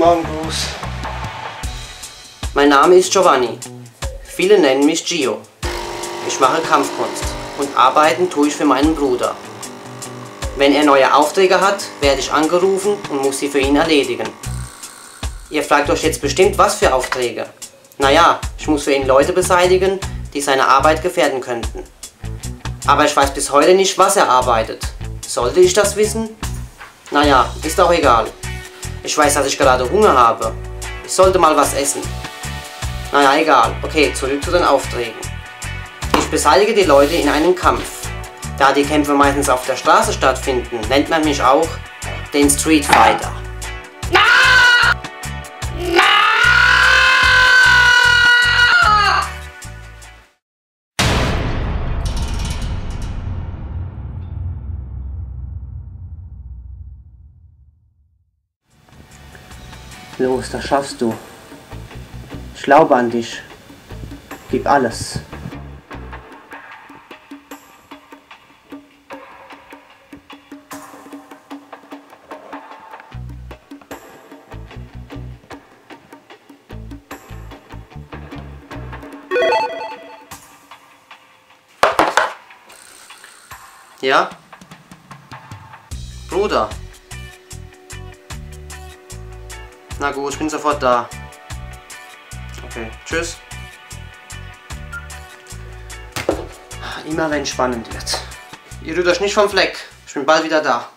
Morgen, Bruce. Mein Name ist Giovanni. Viele nennen mich Gio. Ich mache Kampfkunst und arbeiten tue ich für meinen Bruder. Wenn er neue Aufträge hat, werde ich angerufen und muss sie für ihn erledigen. Ihr fragt euch jetzt bestimmt, was für Aufträge. Naja, ich muss für ihn Leute beseitigen, die seine Arbeit gefährden könnten. Aber ich weiß bis heute nicht, was er arbeitet. Sollte ich das wissen? Naja, ist auch egal. Ich weiß, dass ich gerade Hunger habe. Ich sollte mal was essen. Naja, egal. Okay, zurück zu den Aufträgen. Ich beseitige die Leute in einem Kampf. Da die Kämpfe meistens auf der Straße stattfinden, nennt man mich auch den Street Fighter. Los, das schaffst du. Ich glaube an dich. Gib alles. Ja? Bruder. Na gut, ich bin sofort da. Okay, tschüss. Immer wenn spannend wird. Ihr rührt euch nicht vom Fleck. Ich bin bald wieder da.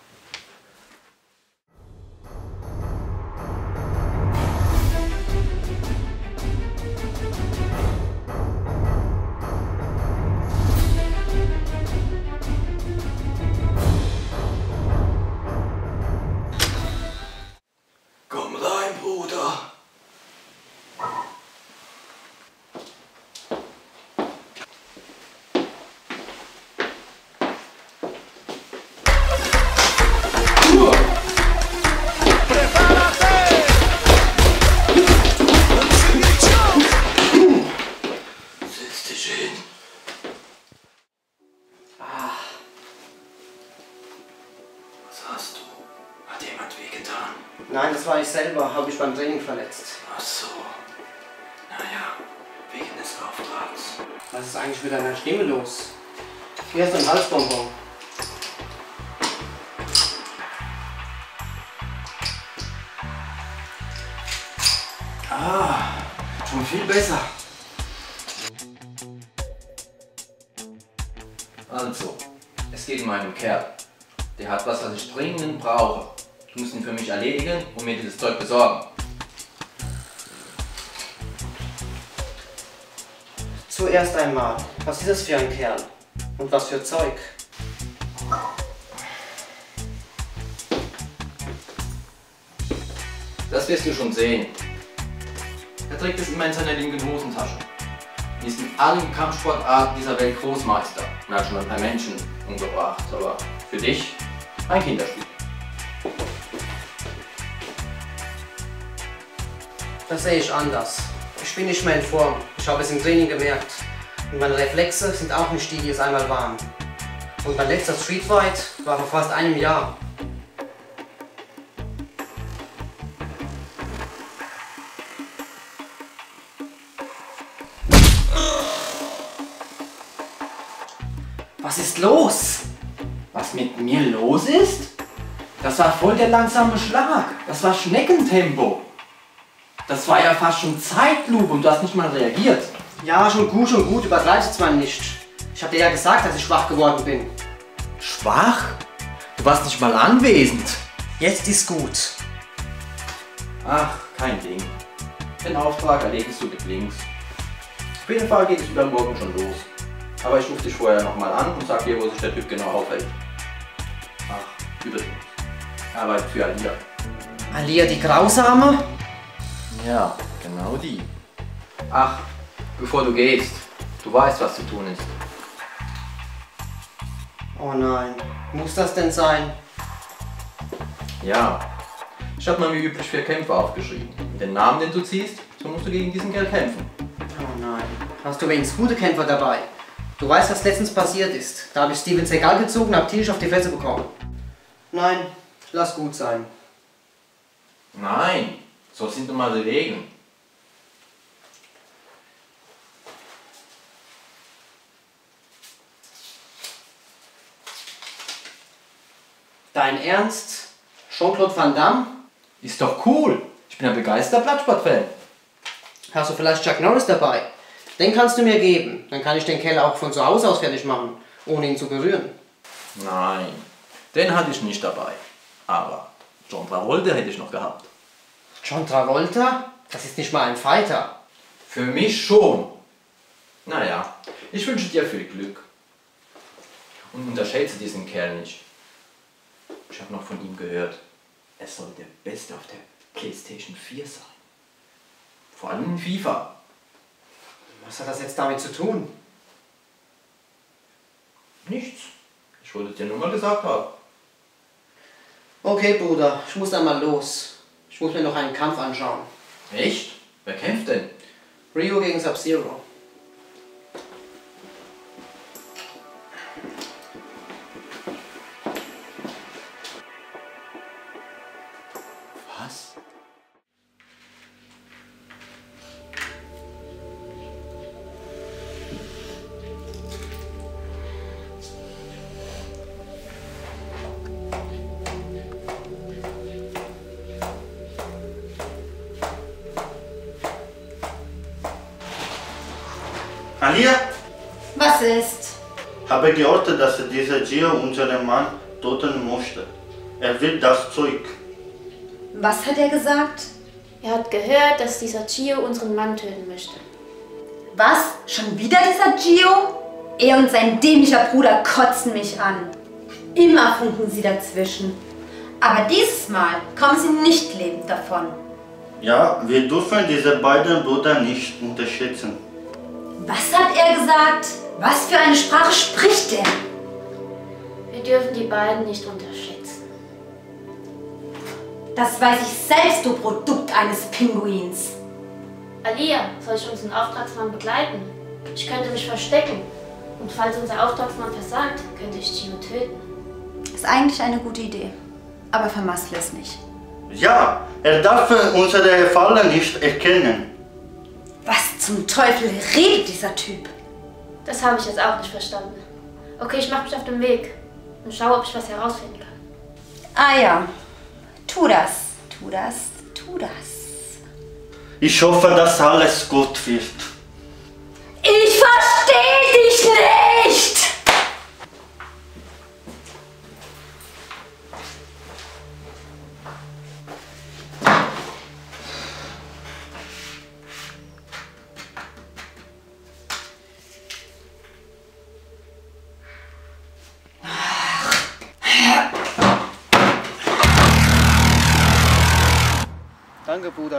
Hier ist ein Halsbonbon. Ah, schon viel besser. Also, es geht um einen Kerl. Der hat was, was ich dringend brauche. Du musst ihn für mich erledigen und mir dieses Zeug besorgen. Zuerst einmal, was ist das für ein Kerl? Und was für Zeug? Das wirst du schon sehen. Er trägt es immer in seiner linken Hosentasche. Er ist in allen Kampfsportarten dieser Welt Großmeister. Er hat schon ein paar Menschen umgebracht, aber für dich ein Kinderspiel. Das sehe ich anders. Ich bin nicht mehr in Form. Ich habe es im Training gemerkt. Und meine Reflexe sind auch nicht die, die es einmal waren. Und mein letzter Streetfight war vor fast einem Jahr. Was ist los? Was mit mir los ist? Das war voll der langsame Schlag. Das war Schneckentempo. Das war ja fast schon Zeitlupe und du hast nicht mal reagiert. Ja, schon gut, schon gut, übertreib's jetzt mal nicht. Ich habe dir ja gesagt, dass ich schwach geworden bin. Schwach? Du warst nicht mal anwesend. Jetzt ist gut. Ach, kein Ding. Den Auftrag erledigst du mit links. Auf jeden Fall geht es übermorgen schon los. Aber ich rufe dich vorher nochmal an und sag dir, wo sich der Typ genau aufhält. Ach, übrigens. Arbeit für Alia. Alia die Grausame? Ja, genau die. Ach, bevor du gehst, du weißt, was zu tun ist. Oh nein, muss das denn sein? Ja. Ich habe mal wie üblich vier Kämpfe aufgeschrieben. Und den Namen, den du ziehst, so musst du gegen diesen Kerl kämpfen. Oh nein, hast du wenigstens gute Kämpfer dabei? Du weißt, was letztens passiert ist. Da habe ich Steven Seagal gezogen und habe tierisch auf die Fresse bekommen. Nein, lass gut sein. Nein, So sind nun mal die Regeln. Dein Ernst? Jean-Claude Van Damme? Ist doch cool. Ich bin ein begeisterter Blattsport-Fan. Hast du vielleicht Chuck Norris dabei? Den kannst du mir geben. Dann kann ich den Keller auch von zu Hause aus fertig machen, ohne ihn zu berühren. Nein, den hatte ich nicht dabei. Aber John Travolta hätte ich noch gehabt. John Travolta? Das ist nicht mal ein Fighter. Für mich schon. Naja, ich wünsche dir viel Glück. Und unterschätze diesen Kerl nicht. Ich habe noch von ihm gehört, er soll der Beste auf der PlayStation 4 sein. Vor allem in FIFA. Was hat das jetzt damit zu tun? Nichts. Ich wollte es dir nur mal gesagt haben. Okay, Bruder, ich muss dann mal los. Ich muss mir noch einen Kampf anschauen. Echt? Wer kämpft denn? Rio gegen Sub-Zero. Alia, Was ist? habe gehört, dass dieser Gio unseren Mann töten möchte. Er will das Zeug. Was hat er gesagt? Er hat gehört, dass dieser Gio unseren Mann töten möchte. Was? Schon wieder dieser Gio? Er und sein dämlicher Bruder kotzen mich an. Immer funken sie dazwischen. Aber dieses Mal kommen sie nicht lebend davon. Ja, wir dürfen diese beiden Brüder nicht unterschätzen. Was hat er gesagt? Was für eine Sprache spricht er? Wir dürfen die beiden nicht unterschätzen. Das weiß ich selbst, du Produkt eines Pinguins. Alia, soll ich unseren Auftragsmann begleiten? Ich könnte mich verstecken. Und falls unser Auftragsmann versagt, könnte ich Gio töten. Ist eigentlich eine gute Idee. Aber vermassle es nicht. Ja, er darf unsere Falle nicht erkennen. Zum Teufel redet dieser Typ? Das habe ich jetzt auch nicht verstanden. Okay, ich mache mich auf den Weg und schaue, ob ich was herausfinden kann. Ah ja, tu das, tu das, tu das. Ich hoffe, dass alles gut wird. Ich verstehe dich nicht!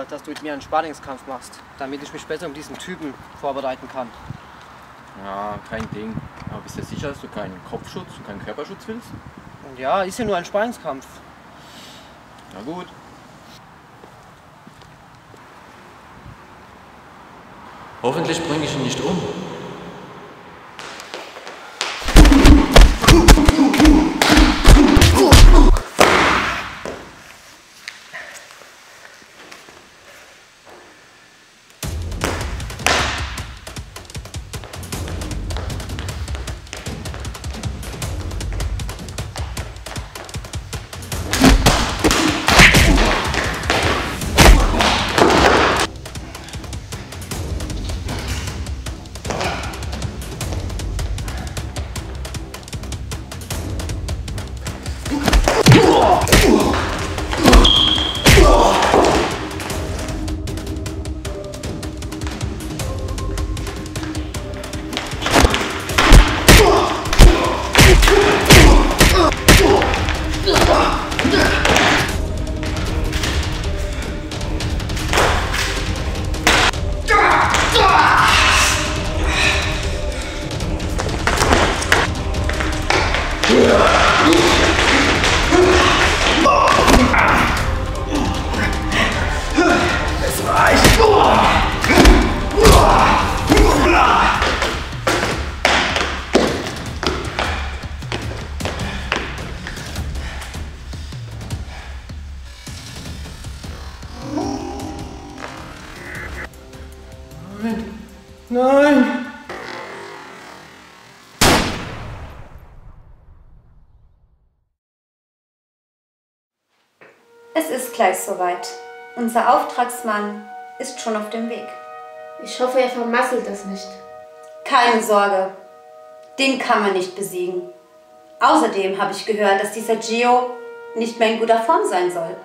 Dass du mit mir einen Sparringskampf machst, damit ich mich besser um diesen Typen vorbereiten kann. Ja, kein Ding. Aber bist du sicher, dass du keinen Kopfschutz und keinen Körperschutz willst? Ja, ist ja nur ein Sparringskampf. Na gut. Hoffentlich bringe ich ihn nicht um. Gleich soweit. Unser Auftragsmann ist schon auf dem Weg. Ich hoffe, er vermasselt das nicht. Keine Sorge, den kann man nicht besiegen. Außerdem habe ich gehört, dass dieser Gio nicht mehr in guter Form sein soll.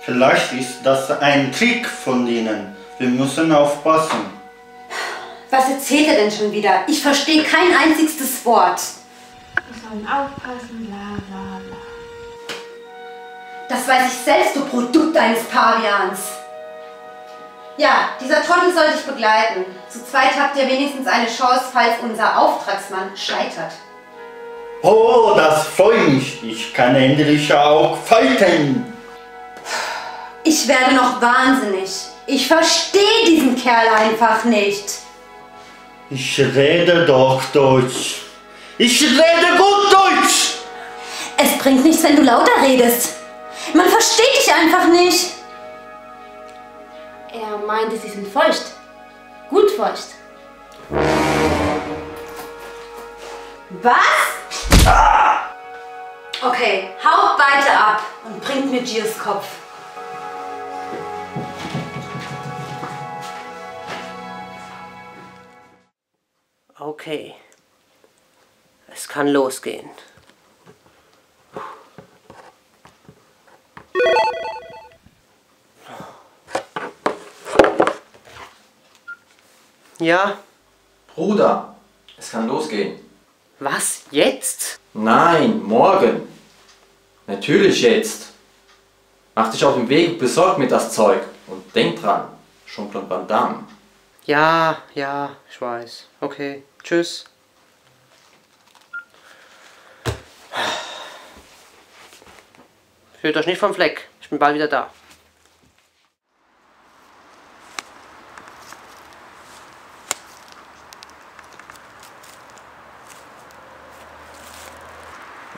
Vielleicht ist das ein Trick von ihnen. Wir müssen aufpassen. Was erzählt er denn schon wieder? Ich verstehe kein einziges Wort. Wir sollen aufpassen, bla. Das weiß ich selbst, du Produkt eines Pavians. Ja, dieser Trottel soll dich begleiten. Zu zweit habt ihr wenigstens eine Chance, falls unser Auftragsmann scheitert. Oh, das freut mich. Ich kann endlich auch fighten. Ich werde noch wahnsinnig. Ich verstehe diesen Kerl einfach nicht. Ich rede doch Deutsch. Ich rede gut Deutsch. Es bringt nichts, wenn du lauter redest. Man versteht dich einfach nicht. Er meinte, sie sind feucht. Gut feucht. Was? Okay, haut beide ab und bringt mir Gios Kopf. Okay. Es kann losgehen. Ja, Bruder, es kann losgehen. was jetzt? Nein, morgen. Natürlich jetzt. Mach dich auf den Weg, besorg mir das Zeug. Und denk dran, Jean-Claude Van Damme. Ja, ja, ich weiß. Okay, tschüss. Fühlt euch nicht vom Fleck. Ich bin bald wieder da.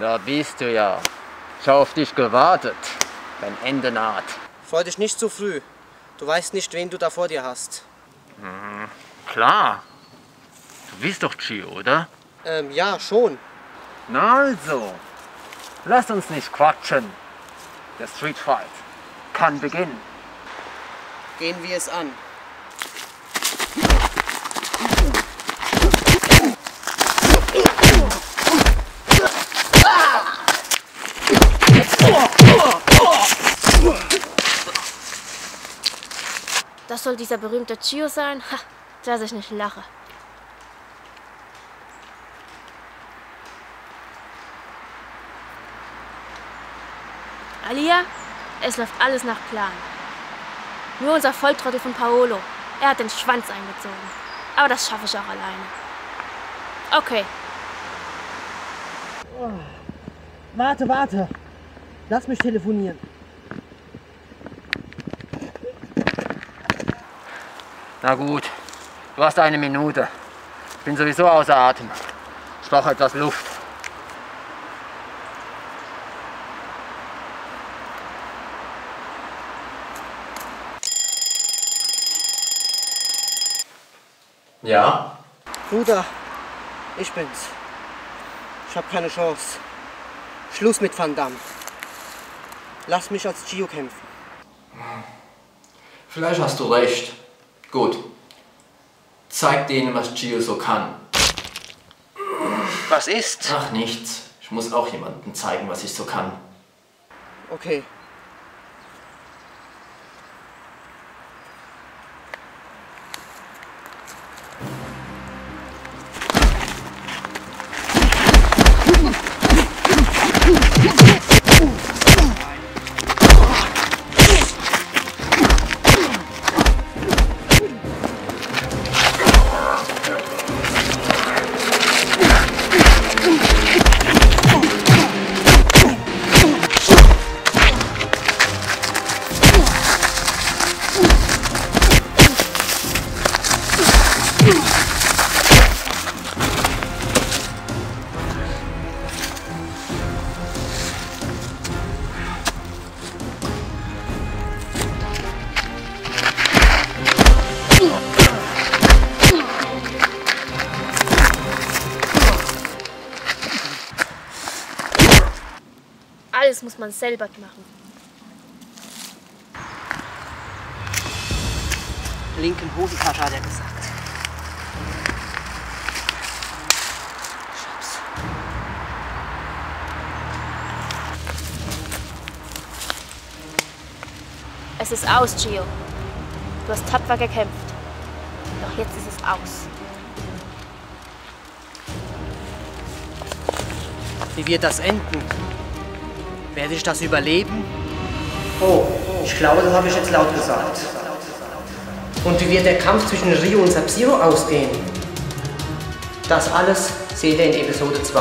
Da bist du ja. Ich habe auf dich gewartet. Dein Ende naht. Freu dich nicht zu früh. Du weißt nicht, wen du da vor dir hast. Klar. Du bist doch Gio, oder? Ähm, ja, schon. Na also. Lass uns nicht quatschen. Der Street Fight kann beginnen. Gehen wir es an. Soll dieser berühmte Chio sein? Ha, dass ich nicht lache. Alia, es läuft alles nach Plan. Nur unser Volltrottel von Paolo. Er hat den Schwanz eingezogen. Aber das schaffe ich auch alleine. Okay, Warte, warte. Lass mich telefonieren. Na gut. Du hast eine Minute. Ich bin sowieso außer Atem. Ich brauche etwas Luft. Ja? Bruder, ich bin's. Ich hab keine Chance. Schluss mit Van Damme. Lass mich als Gio kämpfen. Vielleicht hast du recht. Gut. Zeig denen, was Gio so kann. Was ist? Ach, nichts. Ich muss auch jemandem zeigen, was ich so kann. Okay. Alles muss man selber machen. Linken Hosentasche hat er gesagt. Es ist aus, Gio. Du hast tapfer gekämpft. Doch jetzt ist es aus. Wie wird das enden? Werde ich das überleben? Oh, ich glaube, das habe ich jetzt laut gesagt. Und wie wird der Kampf zwischen Rio und Sub-Zero ausgehen? Das alles seht ihr in Episode 2.